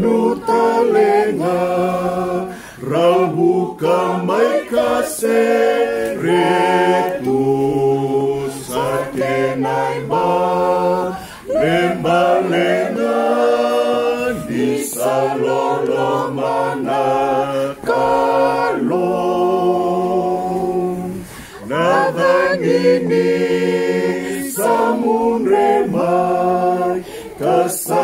nutalenga rabuka maikase retu satenaiba lembalenga disalolomana kalo nadangini samundremai kasa